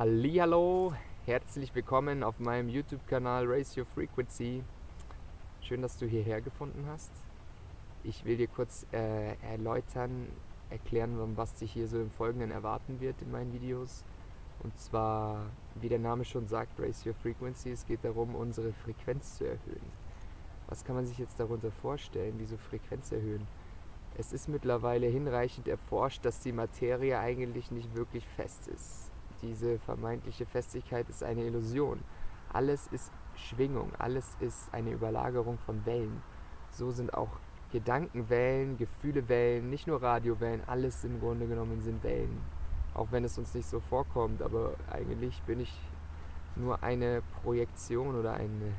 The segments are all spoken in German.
Hallo, herzlich willkommen auf meinem YouTube-Kanal Raise Your Frequency. Schön, dass du hierher gefunden hast. Ich will dir kurz äh, erläutern, erklären, was dich hier so im Folgenden erwarten wird in meinen Videos. Und zwar, wie der Name schon sagt, Raise Your Frequency. Es geht darum, unsere Frequenz zu erhöhen. Was kann man sich jetzt darunter vorstellen, diese Frequenz erhöhen? Es ist mittlerweile hinreichend erforscht, dass die Materie eigentlich nicht wirklich fest ist. Diese vermeintliche Festigkeit ist eine Illusion. Alles ist Schwingung, alles ist eine Überlagerung von Wellen. So sind auch Gedankenwellen, Gefühlewellen, nicht nur Radiowellen, alles im Grunde genommen sind Wellen. Auch wenn es uns nicht so vorkommt, aber eigentlich bin ich nur eine Projektion oder eine,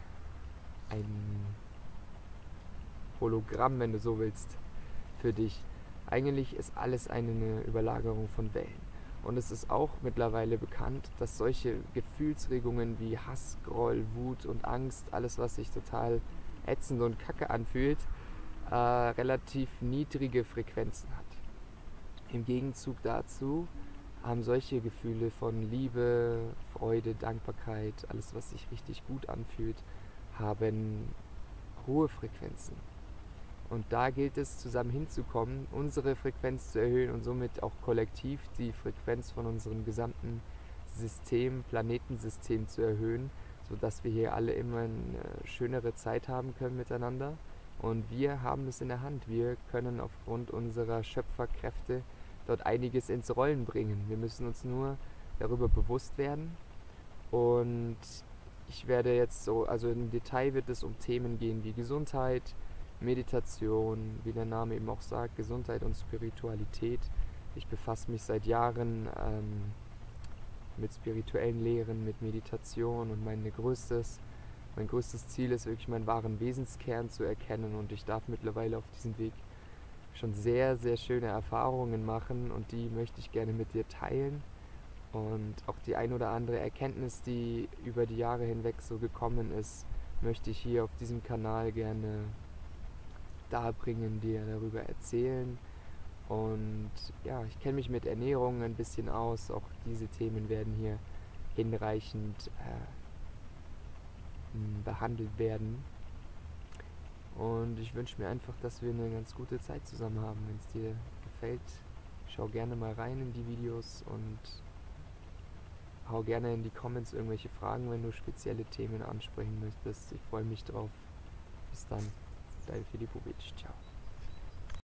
ein Hologramm, wenn du so willst, für dich. Eigentlich ist alles eine Überlagerung von Wellen. Und es ist auch mittlerweile bekannt, dass solche Gefühlsregungen wie Hass, Groll, Wut und Angst, alles was sich total ätzend und kacke anfühlt, äh, relativ niedrige Frequenzen hat. Im Gegenzug dazu haben solche Gefühle von Liebe, Freude, Dankbarkeit, alles was sich richtig gut anfühlt, haben hohe Frequenzen. Und da gilt es, zusammen hinzukommen, unsere Frequenz zu erhöhen und somit auch kollektiv die Frequenz von unserem gesamten System, Planetensystem zu erhöhen, sodass wir hier alle immer eine schönere Zeit haben können miteinander. Und wir haben es in der Hand. Wir können aufgrund unserer Schöpferkräfte dort einiges ins Rollen bringen. Wir müssen uns nur darüber bewusst werden. Und ich werde jetzt so, also im Detail wird es um Themen gehen wie Gesundheit, Meditation, wie der Name eben auch sagt, Gesundheit und Spiritualität. Ich befasse mich seit Jahren ähm, mit spirituellen Lehren, mit Meditation und mein größtes, mein größtes Ziel ist wirklich meinen wahren Wesenskern zu erkennen und ich darf mittlerweile auf diesem Weg schon sehr, sehr schöne Erfahrungen machen und die möchte ich gerne mit dir teilen. Und auch die ein oder andere Erkenntnis, die über die Jahre hinweg so gekommen ist, möchte ich hier auf diesem Kanal gerne darbringen, dir darüber erzählen. Und ja, ich kenne mich mit Ernährung ein bisschen aus. Auch diese Themen werden hier hinreichend äh, behandelt werden. Und ich wünsche mir einfach, dass wir eine ganz gute Zeit zusammen haben. Wenn es dir gefällt, schau gerne mal rein in die Videos und hau gerne in die Comments irgendwelche Fragen, wenn du spezielle Themen ansprechen möchtest. Ich freue mich drauf. Bis dann. Tá aí o Filipovic. Tchau.